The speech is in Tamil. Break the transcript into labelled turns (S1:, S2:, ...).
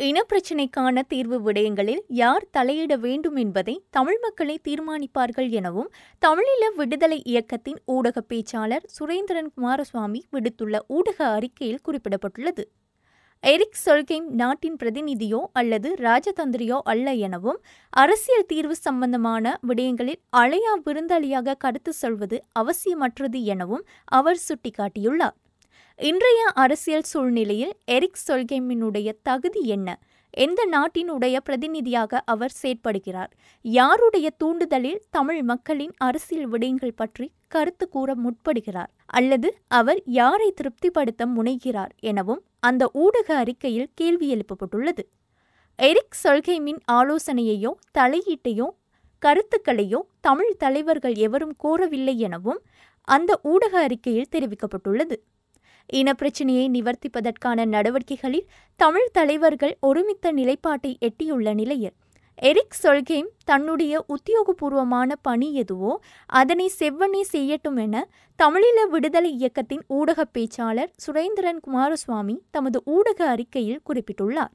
S1: இனப்பிரச்சினைக்கான தீர்வு விடயங்களில் யார் தலையிட வேண்டும் என்பதை தமிழ் மக்களை தீர்மானிப்பார்கள் எனவும் தமிழீழ விடுதலை இயக்கத்தின் ஊடக பேச்சாளர் சுரேந்திரன் குமாரசுவாமி விடுத்துள்ள ஊடக அறிக்கையில் குறிப்பிடப்பட்டுள்ளது. எரிக் சொல்கேம் நாட்டின் பிரதிநிதியோ அல்லது ராஜதந்திரியோ அல்ல எனவும் அரசியல் தீர்வு சம்பந்தமான விடயங்களில் அழையா விருந்தாளியாக கருத்து சொல்வது அவசியமற்றது எனவும் அவர் சுட்டிக்காட்டியுள்ளார். இன்றைய அரசியல் சூழ்நிலையில் எரிக் சொல்கேமினுடைய தகுதி என்ன? எந்த நாட்டினுடைய பிரதிநிதியாக அவர் செயற்படுகிறார்? யாருடைய தூண்டுதலில் தமிழ் மக்களின் அரசியல் விடயங்கள் பற்றி கருத்து கூற முற்படுகிறார்? அல்லது அவர் யாரை திருப்திப்படுத்த முனைகிறார் எனவும் அந்த ஊடக அறிக்கையில் கேள்வி எழுப்பப்பட்டுள்ளது. எரிக் சொல்கைமின் ஆலோசனையையோ தலையீட்டையோ கருத்துக்களையோ தமிழ் தலைவர்கள் எவரும் கோரவில்லை எனவும் அந்த ஊடக அறிக்கையில் தெரிவிக்கப்பட்டுள்ளது. இனப்பிரச்சினையை நிவர்த்திப்பதற்கான நடவடிக்கைகளில் தமிழ் தலைவர்கள் ஒருமித்த நிலைப்பாட்டை எட்டியுள்ள நிலையில் எரிக் சொல்கேம் தன்னுடைய உத்தியோகபூர்வமான பணி எதுவோ அதனை செவ்வனே செய்யட்டும் என தமிழீழ விடுதலை இயக்கத்தின் ஊடக பேச்சாளர் சுரேந்திரன் குமாரசுவாமி தமது ஊடக அறிக்கையில் குறிப்பிட்டுள்ளார்.